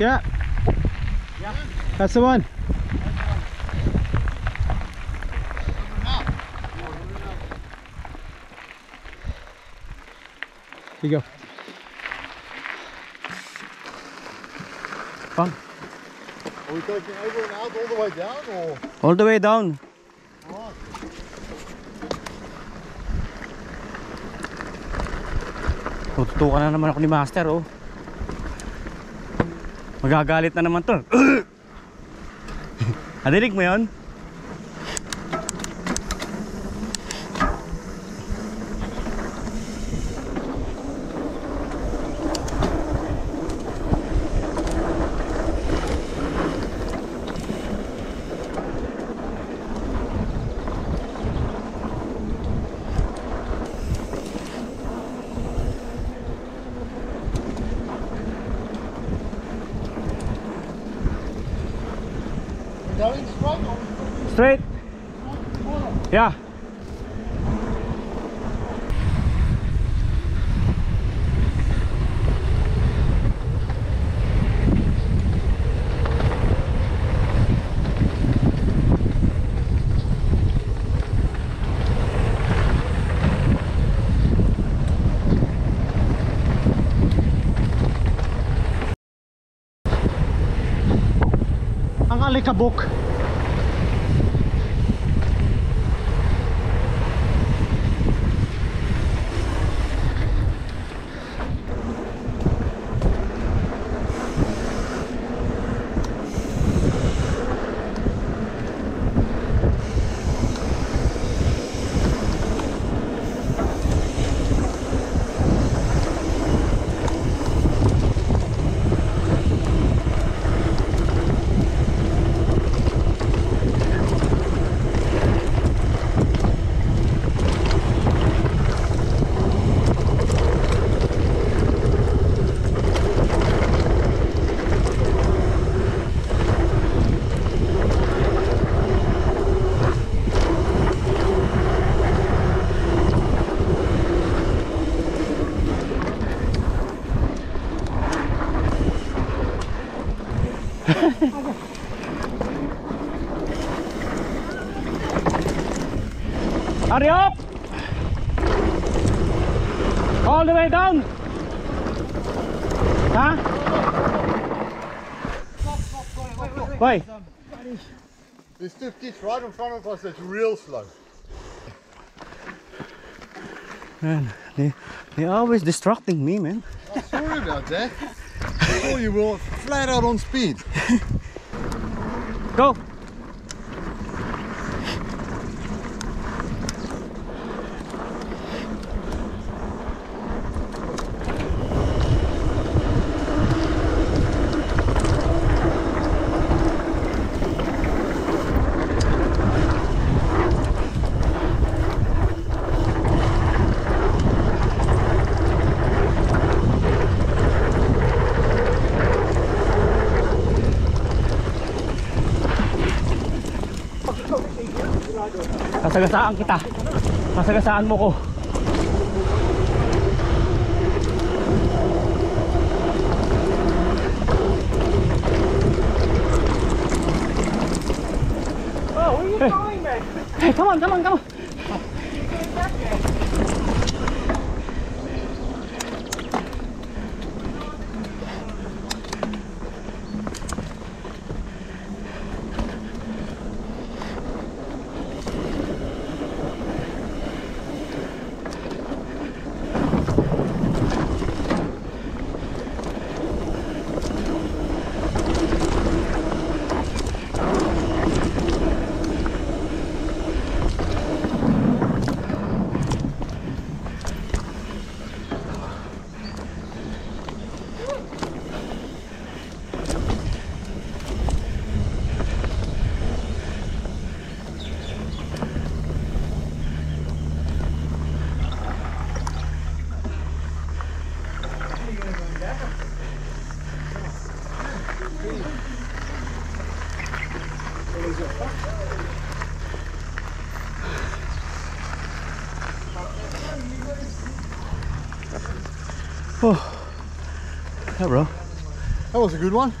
Yeah. That's the one. Here you go. Fun. Are we taking over and out all the way down or? All the way down. Right. Tututukan na naman ako ni Master, oh. Magagalit na naman to. Nadinig mo yun? Straight or Straight. Yeah. Ang alikabok. Hurry up! All the way down! Huh? Why? There's two kids right in front of us that's real slow. Man, they, they're always distracting me, man. Oh, sorry about that. Oh, you were flat out on speed. Go! Sasagasaan kita. Sasagasaan mo ko. Oh, where are you going, man? Hey, come on, come on, come on. Oh. Yeah, bro. That was a good one.